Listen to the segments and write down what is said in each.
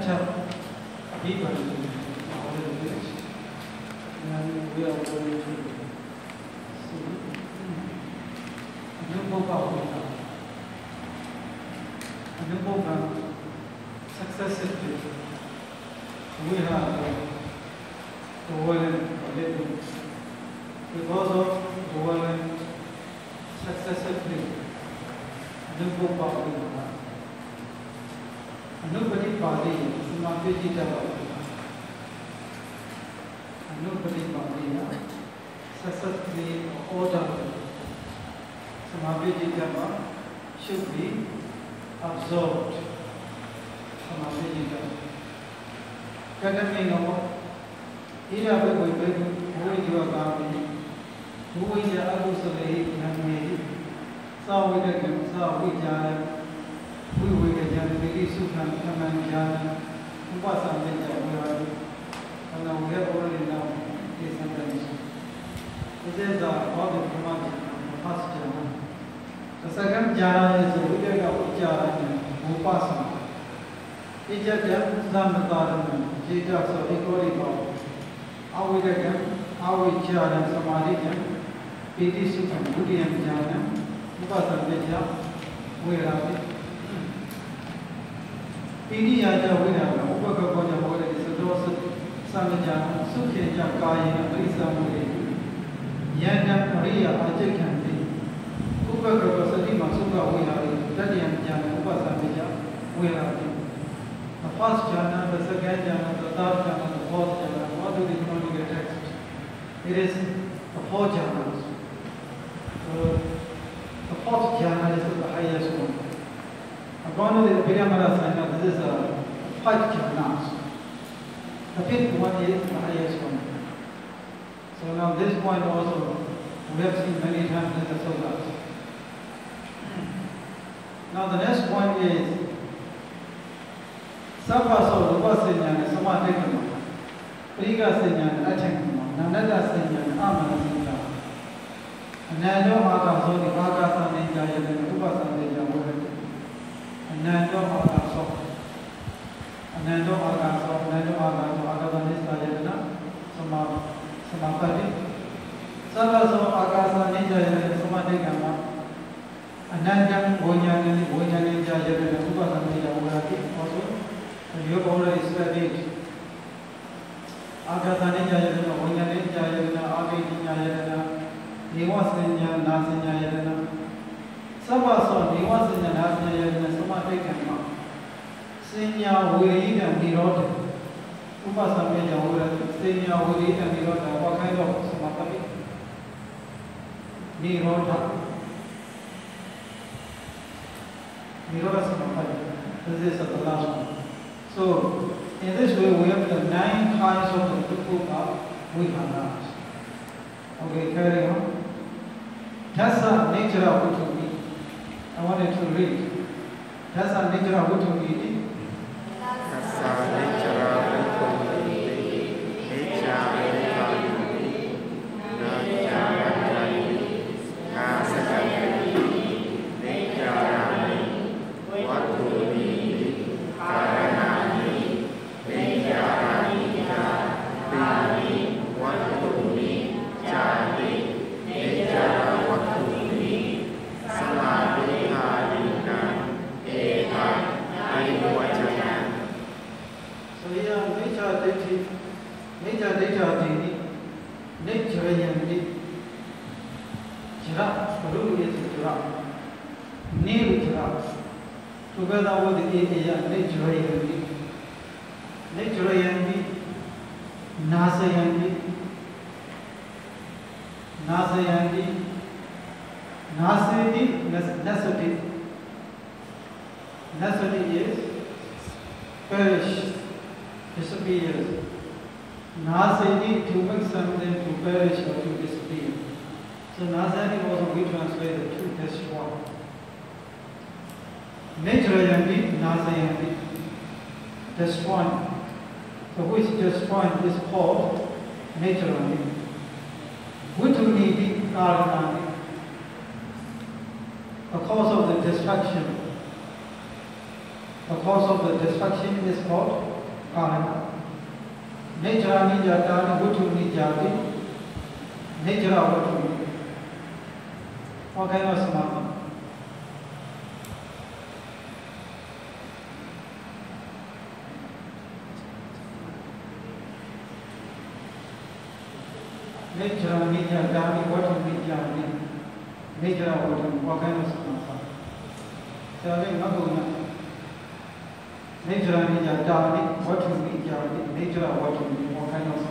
अच्छा। ठीक है। absorbed. Samapiti Java. Kadami no, Ira Babu Babu, who is your garden, who is your Abu Salehi, Namedi, Saw with the Saw with Jaya.ဝိဝေကဉာဏ်တိစုခံအမှန်ဉာဏ်ဥပသံတဲ့ Vipassana. Ijajam-sandatarana, jita-sarikorika, avidajam, avichyanam, samadhijam, piti-sukham, budiyam jnanam, upasatvijam, virati. Piriyaja virata, upakavaja vorati, sadosa, samajana, sukheja, kayana, prisamure, yanam, ariya, ajakhyanti, upakava sadhima, sukha, virati, tadyam jnanam, we are The first jhana, the second jhana, the third jhana, the fourth jhana, what do we call in the text? It is the four jhanas. So, the fourth jhana is the highest one. According to the Piyamara Sangha, this is a five jhanas. The fifth one is the highest one. So now this point also, we have seen many times in the Sangha. Now the next point is Sabbaso Rupa Sinyana Samadhikamana, Priga Sinyana Athankamana, Nanada Sinyana Amana Sinyana. Ananyo Mata Soni Bhaka Sani Jaya Dana Rupa Sani Jaya Bhagati. Ananyo Mata Soni. Ananyo Mata Soni, Ananyo Mata Soni, Agavani Jaya Dana Samapati. Sabbaso Akasa Nijaya Dana Samadhikamana, အနန္တောအာကာသောဒီအာကာသနေကြရဲ့ဥပသံနေကြဝရတိအနန္တောအာကာသောအနန္တောအာကာသောအနန္တောအာကာသောအာကာသနေစာယတနာသမာသမာပတိသဗ္ဗသောအာကာသနေကြရဲ့သမာဓိကမှာအနန္တဝိညာဏေဝိညာဏေကြရဲ့ဥပသံနေကြဝရတိ also And you have already studied Agatani Jayadana, Vanyani Jayadana, Aviti Jayadana, Nivasanya, Nasanya Yadana. Sabasa, Nivasanya, Nasanya Yadana, Samadhi Kama. Senya Virida Niroda. Upasamya Jawura, Senya Virida Niroda. What kind of Samadhi? Niroda. This is. So, in this way, we have the nine kinds of the Tupuka Viharas. Okay, carry on. Tasa nature of Vutumi. I wanted to read. Tassa nature of So Vutuniti karanani. Because of the destruction The cause of the destruction is called karma. Nature nijata vutu nijati. Nature vutu. What kind of samadhi? Jahre Media, Dari Working Media, Media Working Organism. Dari Maguna, Media Media, Dari Working what? Media Working Organism.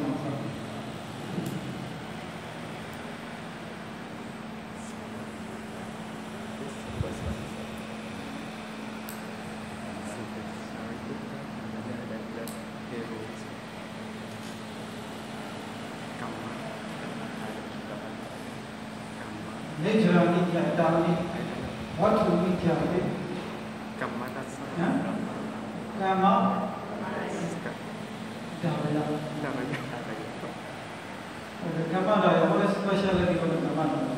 what will we tell them? Huh? Kama? Dharala. Okay, Kamala, what is speciality for the Kamala?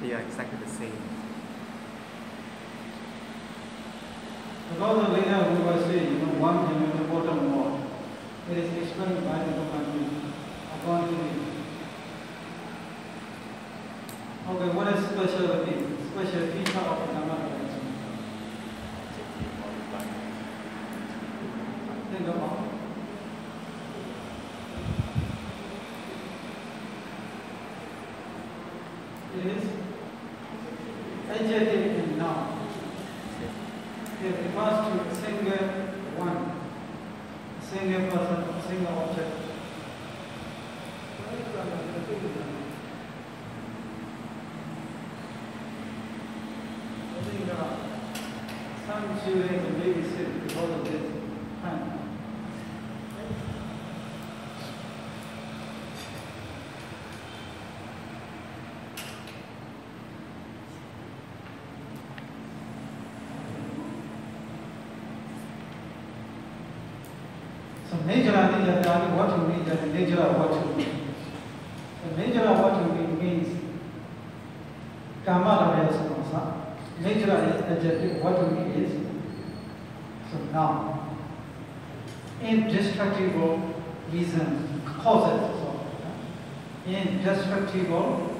They are exactly the same. Because the leader who was saying, you know, one thing is the bottom wall. It is explained by the Kamala. Okay, what is special specialty? Special feature of the Namah Think about it. It is adjective and noun. It refers to a single one, a single person, a single object. I think uh, are maybe sick because of? So and nature are what you and nature are what you. So nature are what you need means kama ravya samasa. Nature is adjective, what you need is now indestructible reasons, causes. So, indestructible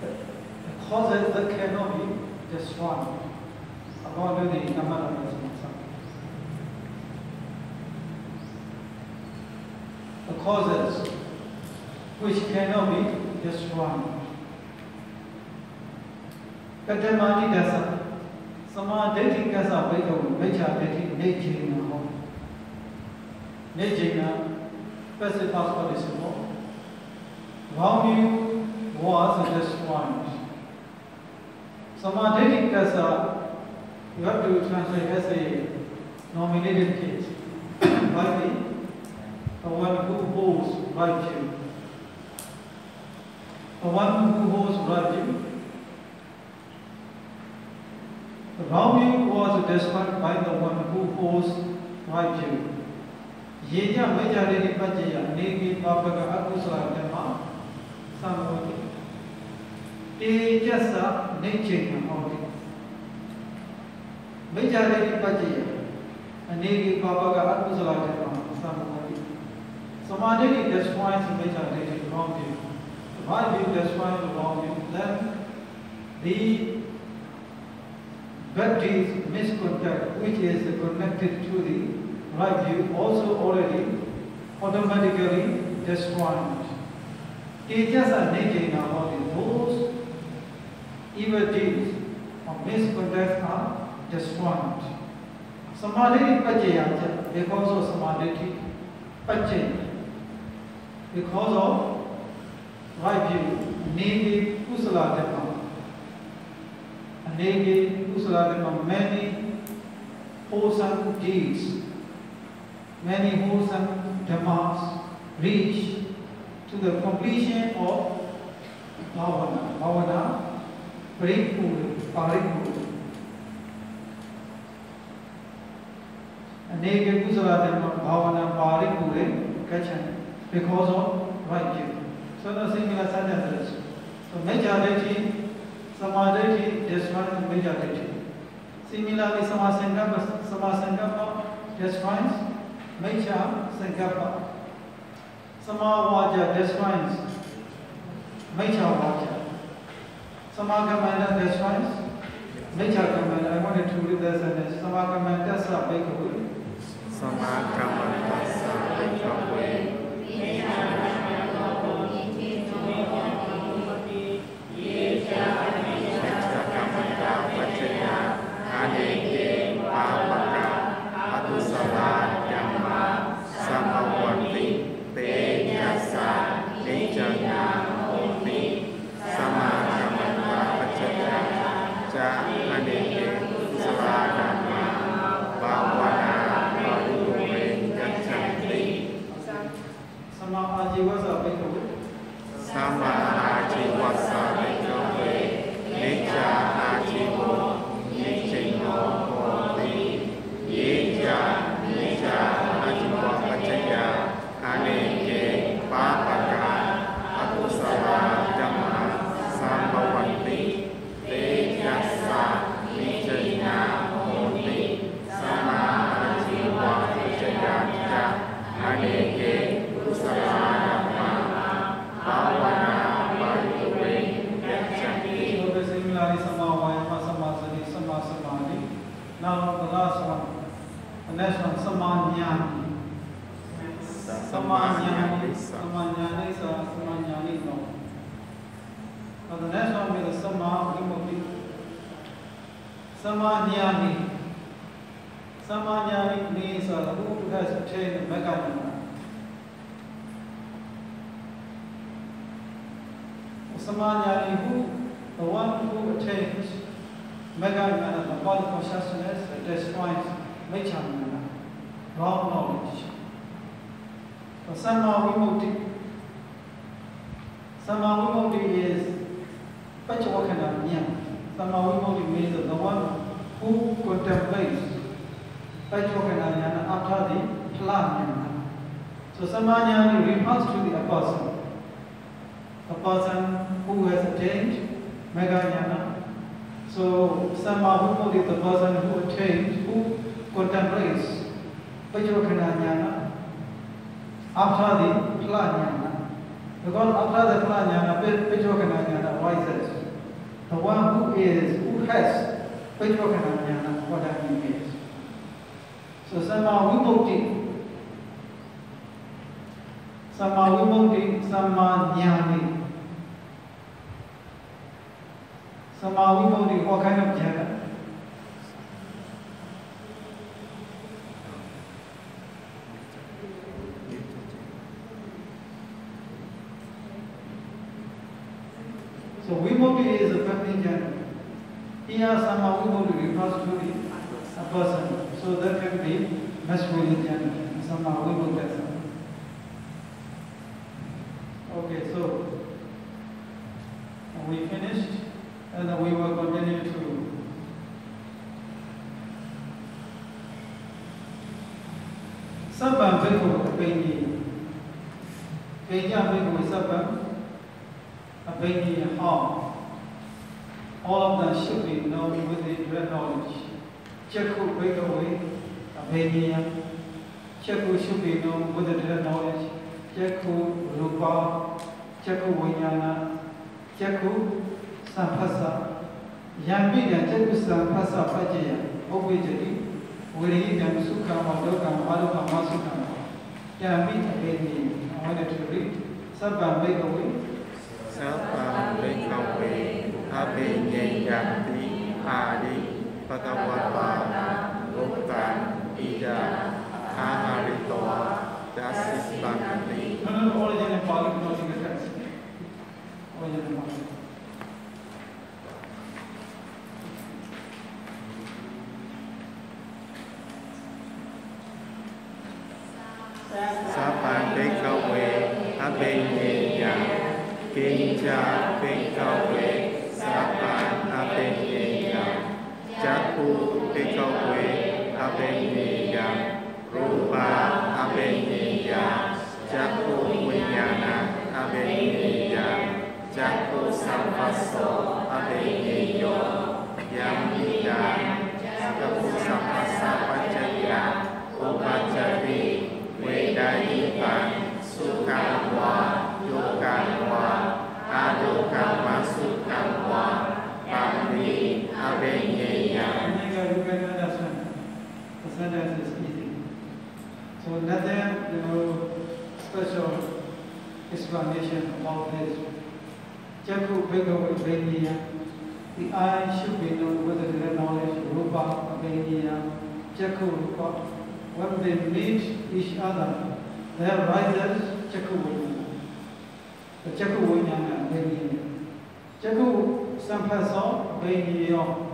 the causes that cannot be destroyed. To the samasa. the causes which cannot be destroyed. Katamani dasa, samadhi kasa සමාධි කස වේගම මෙචාදෙටි නේචිනා හෝ නේචිනා පස්සේ පාස්පරිසෝ value was just one සමාධි කස you have to translate as a nominated case by the, the one who holds virtue the one who holds virtue Rumi was described by the one who holds righteous. Yeja mejare ni pajeya negi papaga akusala dhamma samavati. Tejasa nechena hoti. Mejare ni pajeya negi papaga akusala dhamma samavati. Samadhi describes mejare ni wrong view. Why we describe the wrong view? Then the bhakti's misconduct, which is connected to the right view, also already automatically destroyed. Tejas are negating about it. Those evil deeds or misconduct are destroyed. Samadhi pajaya, because of samadhi pajaya because of right view, namely kusala dhamma. 내게 구슬하는 many wholesome deeds, many wholesome dhammas reach to the completion of bhavana, bhavana, paripurna, paripurna. अनेक कुशलाधर्म भावना पारिक पूरे कचन because of wise so the single साजा दर्श तो मैं चाहते थी समाजैः defines majority. Similarly, sama sangha sama sangha defines maicha sangha. Samavaja defines maicha vaja. Samagamana defines maicha gamana. I wanted to read this and samagamana sabekavu. Samagamana. who contemplates Pachokanayan after the Phalanyana. So Samanyan refers to the apostle, a person who has attained Meganyana. So Samahupod is the person who attained, who contemplates Pachokanayan after the Phalanyana. Because after the Phalanyana, Pachokanayan arises. The one who is, who has Petro kenalnya anak kepada Yesus. Sesama wimukti, sama wimukti, sama nyami. Sama wimukti, what kind of jagat? So Vimukti is a family jagat. He somehow we will refer to a person. So that can be mashhur in Jannah. Somehow we will get some. Okay, so we finished and we will continue to سبب فكر بيني بيني أبيك a بيني حار all of them should be known within your knowledge. Chakku Bhikkhave Abhedya. Chakku should be known within your knowledge. Chakku Rupa, Chakku vinyana, Chakku Sampasa. Yambina Chakku Sampasa Pajaya. Obvijati. Viriyam Sukham Adokam Adokam Masukam. Yambina Abhedya. I wanted to read. Sabha Bhikkhave. Sabha Bhikkhave. Abhedya. Yanti Adi Patawata Bukan Ida Anarito Dasis Sampai kau we, abeng ya. The sentence is easy. So nothing, you know, special explanation about this. Jakku Bhagavat Vediya, the eye should be known with the knowledge, Rupa Vediya, Jakku Rupa. When they meet each other, there rises Jakku Vediya. The Jakku Vediya Vediya. Jakku Sampasa Vediya.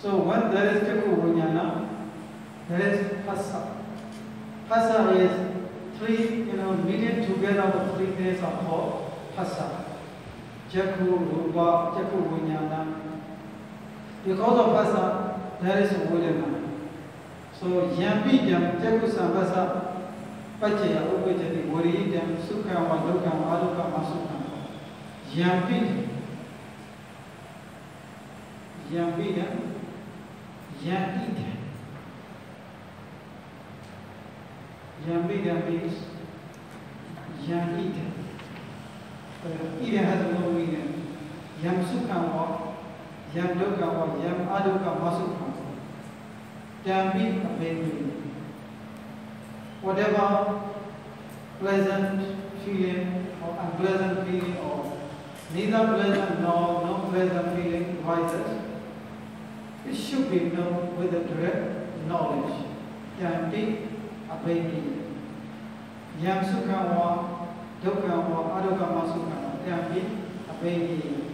So when there is Jakku Vediya, there is Phassa. Phassa is three, you know, meeting together the three things are called Phassa. Jakku, Rupa, Jakku Vijnana. Because of Phassa, there is Vedana. So Yampi Jam, Jakku Sambhasa, Pachaya, Upajati, Variyam, Sukham, Dukam, Adukam, Asukam. Yampi, Yampi Jam, Yampi Jam. Yambiga means Yam eaten. Uh, eaten has no meaning. Yam Yam dukkhawa, Yam adukha masukhawa. Yam means a baby. Whatever pleasant feeling or unpleasant feeling or neither pleasant nor no pleasant feeling rises, it should be known with a direct knowledge. Yam be a baby. Yam sukhawa, dukkhawa, adukha masukhawa. Yam be a baby.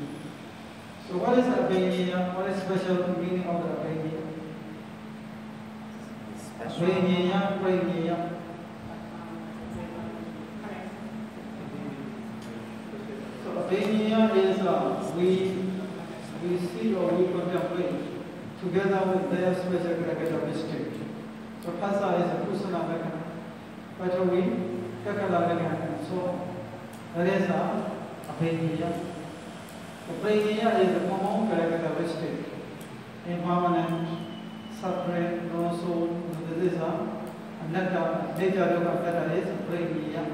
So what is Abhayya? What is special meaning of the Abhayya? Abhayya, Abhayya. So Abhayya is uh, we we see or we contemplate together with their special category of district. So Hasa is a person of America. But we Kakalagan. So there is a Abhiniya. Abhiniya is a common character of state. Impermanent, suffering, no soul, no disease. And that the major look of that is Abhiniya.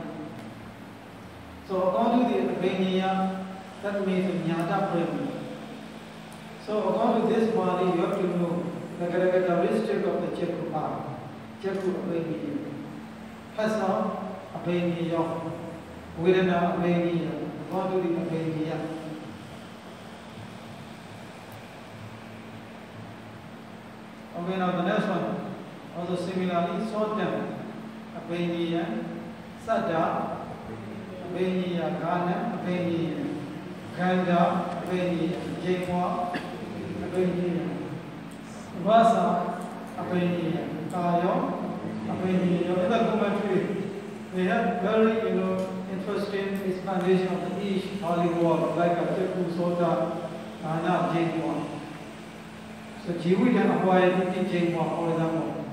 So according to the Abhiniya, that means Nyata Premi. So along with this money, you have to know the characteristic of the Chaku Park. Chaku Abhayaniya. Pasa Abhayaniya. Vedana Abhayaniya. Vaduri Abhayaniya. Okay, now the next one. Also similarly, Sotam Abhayaniya. Sada Abhayaniya. Ghana Abhayaniya. Ganda Abhayaniya. Jaiwa The we have very, you know, interesting explanation of each holy word, like a Jengwa. So Jividan Hawaii in Jengwa, for example,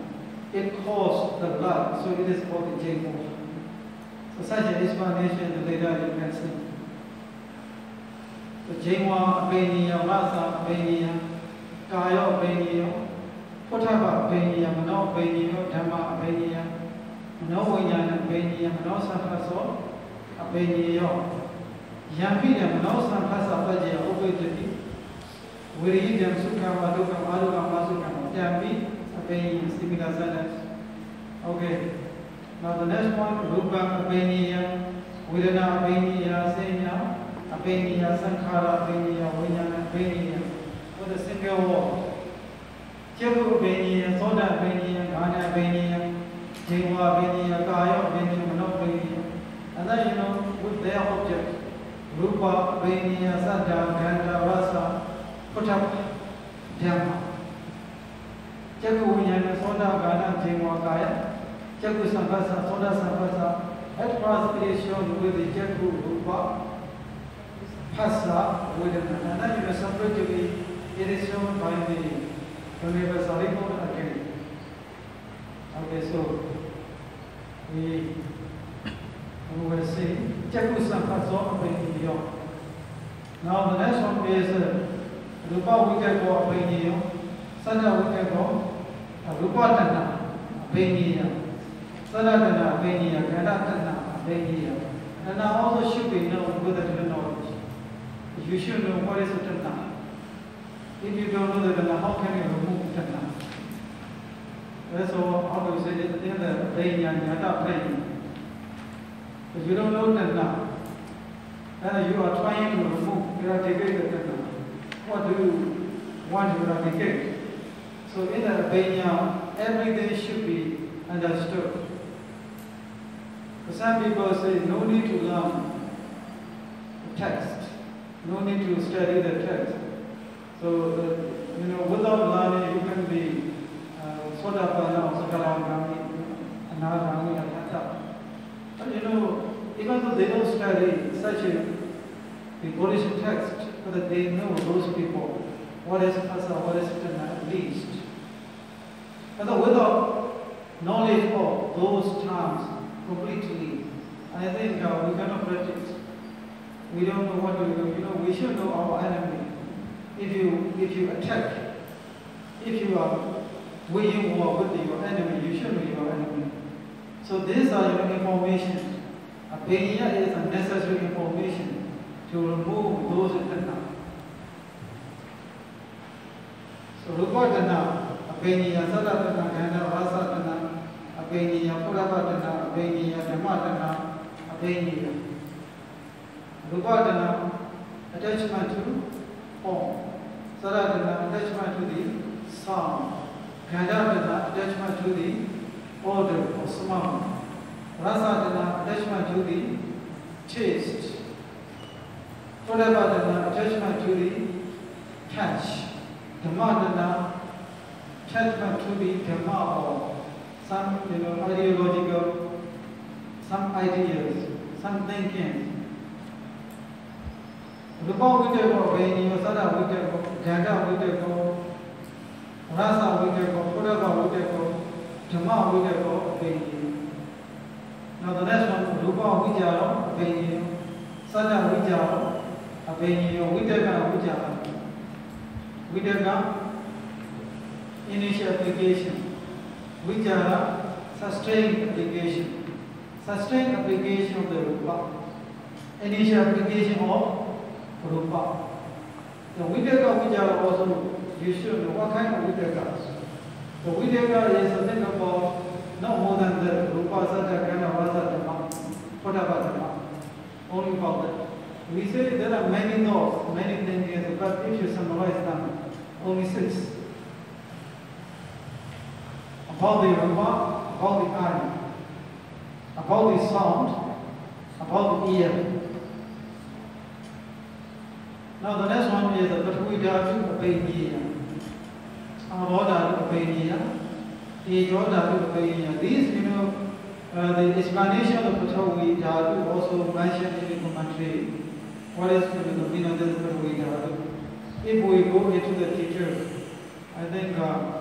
it caused the blood, so it is called the Jengwa. So such an explanation later you can see. So Jengwa, ကာယောဘိညေယောဖုထဘဘိညေယမနောဘိညေယောဓမ္မဘိညေယမနောဝိညာဏဘိညေယမနောသံဃသောအဘိညေယောယံပိယမနောသံဃသပ္ပဇေယဥပ္ပဇ္ဇတိဝိရိယံသုခဝဒုက္ခမာရုကမာစုကံယံပိအဘိညေယ similar sentence okay now the next one rupa abhinya vedana abhinya senya abhinya sankhara abhinya vinyana abhinya with a single word. Chepu Beniya, Soda Beniya, Ghana Beniya, Jiwa Beniya, Kaya Beniya, Mano Beniya. And then, you know, with their object, Rupa, Beniya, Sada, Ganda, Rasa, put up Dhamma. Chepu Vijayana, Soda, Ghana, Jiwa, Kaya, Chepu Sambhasa, Soda Sambhasa, at first creation with the Chepu Rupa, Hasa, with an another, you know, separately it is shown by the Honorable Saripur again. Okay, so we, we will see Chakku Sampasa Abhayya. Now the next one is uh, Rupa Vikako Abhayya, Sada Vikako, Rupa Tana Abhayya, Sada Tana Abhayya, Gana Tana Abhayya. And now also should be known with the knowledge. You should know what is the Tana. If you don't know the Tana, how can you remove Tana? That's all how to say it in the Danya Yata plane. If you don't know that now, then you are trying to remove, eradicate the Dana. What do you want to eradicate? So in the Abhanya, everything should be understood. Some people say no need to learn the text, no need to study the text. So, uh, you know, without learning, you can be Sodapana or Sakaragami, Anaragami, Atata. But you know, even though they don't study such a the Buddhist text, but they know those people, what is Asa, what is Tana, at least. But without knowledge of those terms completely, I think uh, we cannot practice. We don't know what to do. You know, we should know our enemy. If you if you attack, if you are waging war with your enemy, you should know your enemy. So these are your information. A Opinion is a necessary information to remove those dana. So Rupa dana, opinion, sada dana, gana, rasa dana, opinion, purava dana, opinion, dhamma dana, opinion. Rupa dana, attachment to form. Sada dana, attachment to the sound. Gana dana, attachment to the order or smell. Rasa dana, attachment to the taste. Purava attachment to the touch. Dhamma attachment to the Dhamma or some you know, ideological, some ideas, some thinking. लुपा हुई देखो भाई ये सारा हुई देखो जैंडा हुई देखो रासा हुई देखो पुड़ा हुई देखो जमा हुई देखो भाई ये ना तो नेक्स्ट वन लुपा हुई जा रहा हूँ भाई ये सारा हुई देखा हुई जा रहा देखा इनिशियल एप्लीकेशन हुई जा सस्टेन एप्लीकेशन सस्टेन एप्लीकेशन उधर लुपा initial application of Rupa. The Vidaka Vichara also, you should know what kind of Vidakas. The Vidaka is something about no more than the Rupa Saja Gana Vasa Dhamma, Pratapa Dhamma. Only about that. We say there are many thoughts, many things, but if you summarize them, only six. About the rupa, about the eye, about the sound, about the ear. Now the next one is the Patwidatu Abhaya. Avodatu Abhaya. Ejodatu Abhaya. These, you know, uh, the explanation of Patwi Dhatu also mentioned in the commentary. What is the meaning of this Patwi Dhatu? If we go into the details, I think uh,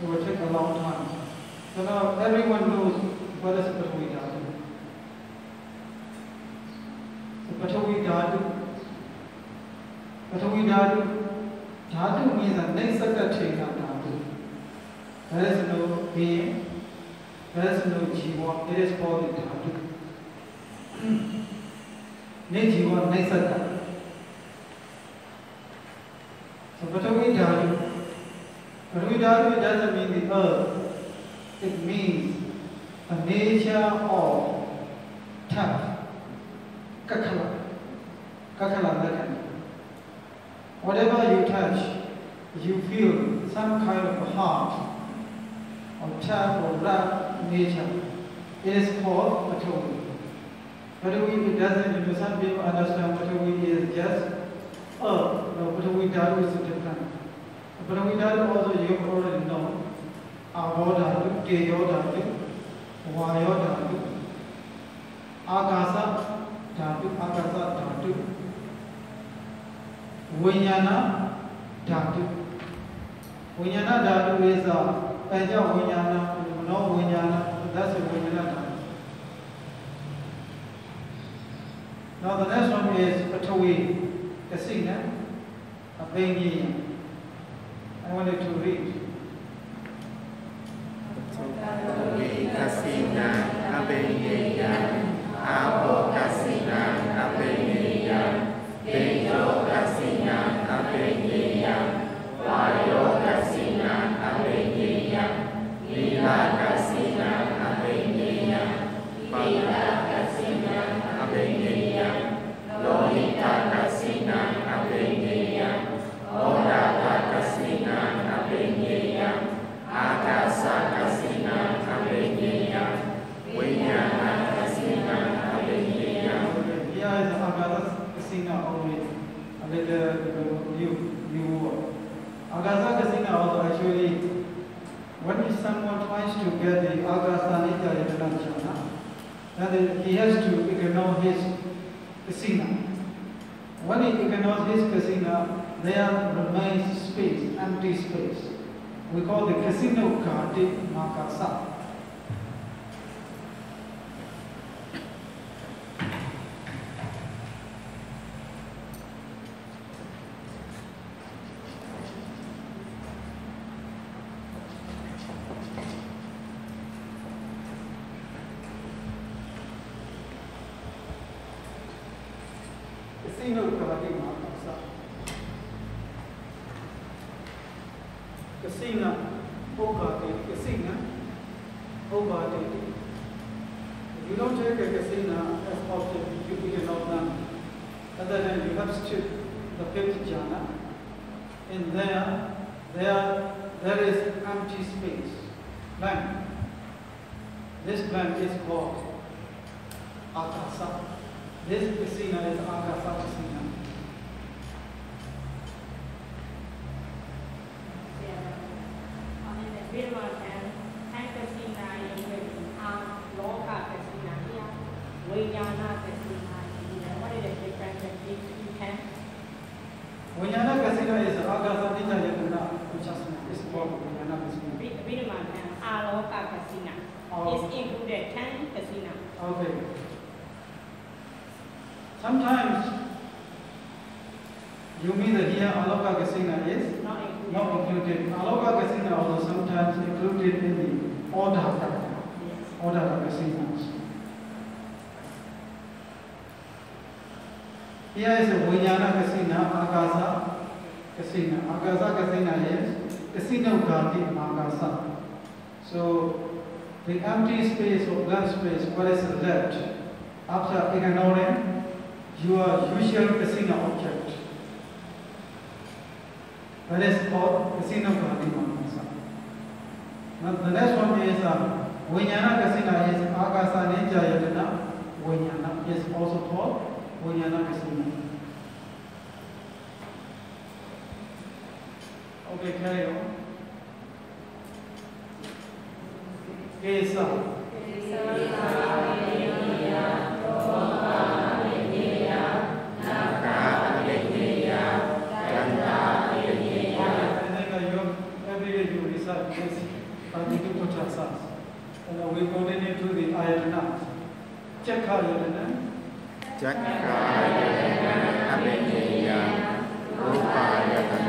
it will take a long time. So now everyone knows what is Patwi Dhatu, Dhatu means a next Chena Dhatu. There is no being, there is no jiva, it is called Dhatu. Ne jiva, ne satta. So Patavi Dhatu, Patavi Dhatu doesn't mean the earth. It means the nature of tap, kakala, kakala that Whatever you touch, you feel some kind of heart or tap or wrap nature. It is called. Patavi, it doesn't, know, some people understand Patavi is just earth. No, Patavi Dhatu is different. Patavi Dhatu also you already know. Avo Dhatu, Tejo Dhatu, Vayo Dhatu, Akasa Dhatu, Akasa Dhatu, Vinyana Dhatu. Vinyana Dhatu is a Paja Vinyana, no Vinyana, that's a Vinyana Dhatu. Now the next one is Patavi. Kasina, eh? Abhaya. I wanted to read. Then he has to ignore his kasina. When he ignores his kasina, there remains space, empty space. We call the kasina kati makasa. singer. Oh God, a singer. Oh God, if you don't take a singer as object, you will not done. Other than you have to the fifth jhana, and there, there, there is empty space, blank. This blank is called akasa. This kasina is akasa singer. Order of casinos. Here is a Vijnana casino, Akasa casino. Akasa casino is casino Gandhi Akasa. So the empty space or blank space, what is left after ignoring your usual casino object? That is called casino Gandhi Akasa. Vinyana Kasina is Agasa Ninja Yadana. Vinyana is also called Vinyana Kasina. Okay, carry on. Kesa. Kesa. we continue to the ayatana. Chakayatana. Chakayatana. Abhinaya. Rupayatana.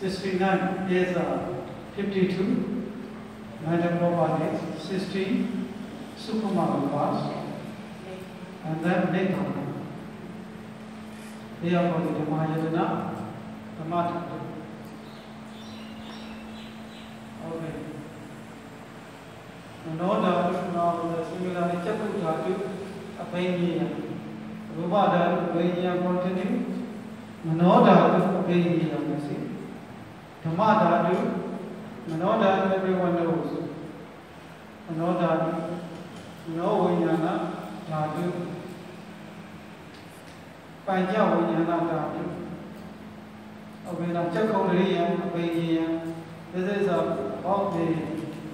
69 is uh, 52. Madam Prabhupada is 16. Sukumaran passed. And then Nathan. They are for the Dhamayadana, the Mata. Okay. And all the now the similar Chakrutatu, Abhayaniya. Rubada, Abhayaniya continue. Manoda, Abhayaniya, you. ဓမ္မဓာတုမနောဓာတုပြေဝနောဆိုမနောဓာတုမနောဝိညာဏဓာတုပัญจဝိညာဏဓာတုအဝိနာချက်ကုံရိယံအဝိညာ this is a of the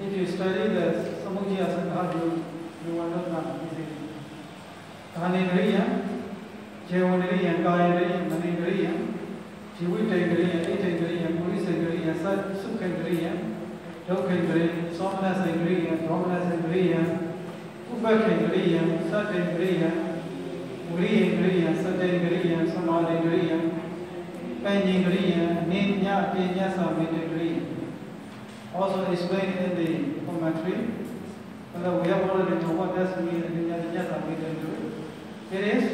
if you study the samudaya sankhya you you will not not easily ဒါနေရိယံဇေဝနေရိယံကာယနေရိယံမနေရိယံ ஜிவிட்டைகளையும் எண்ணிட்டைகளையும் புரிசைகளையும் ச சுக்கைகளையும் டோக்கைகளையும் சோமநாசைகளையும் ரோமநாசைகளையும் உபக்கைகளையும் சட்டைகளையும் உரியைகளையும் சட்டைகளையும் சமாதைகளையும் கைஞ்சிகளையும் நீஞ்சா பேஞ்சா சாமிட்டைகளையும் Also explained in the commentary that we have already know what does mean in the Nyasa It is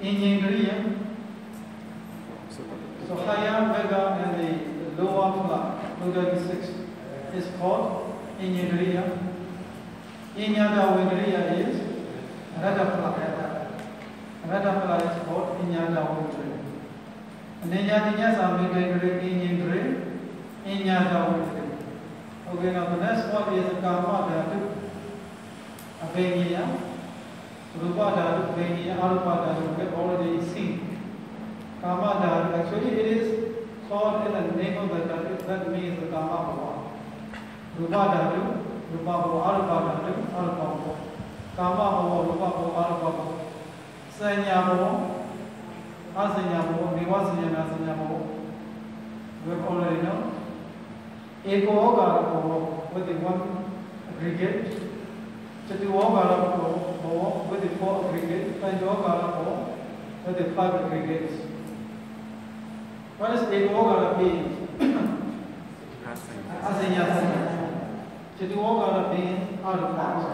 Engineering, so higher mega and the lower flat, Buddha six, is called engineering. Inyada Vindriya is Radha Flat. Radha Flat is called Inyada Vindriya. Ninyada Samhita Engineering, Inyada Vindriya. Okay, now the next one is Karma Dhatu, Abheniya, Rupa Dhatu, Abheniya, Arupa Dhatu, we have already seen. Karma Dhatu, actually it is called in the name of the Dhatu, that means the Karma Bhava. Rupa Dhatu, Rupa Bhava, Arupa Dhatu, Arupa Bhava. Karma Bhava, Rupa Bhava, Arupa Bhava. Sanya Bhava, Asanya Bhava, Nivasanya Nasanya Bhava. We have already know. Eko with the one aggregate, four with the four aggregates and over four with the five aggregates. What is the over being? Asanya. Asanya. The over being are the forms.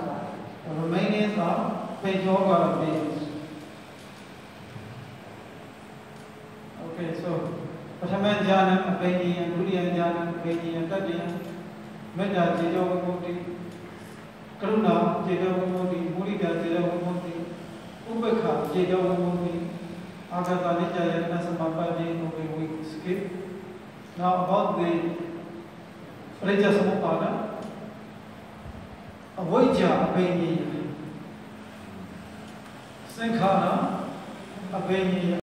The Romanians are Pejogara. Okay, so Pashaman Jana, Abhani, and Durian Jana, Abhani, and Tadian, Meda, Jejogabhuti, करुणा जेदावनमोदी मुरिदा जेदावनमोदी उपेक्षा जेदावनमोदी आगताने जायना समापने नोवे विस्के now about the Reja Samupada avijja abhenyeya sankhara abhenyeya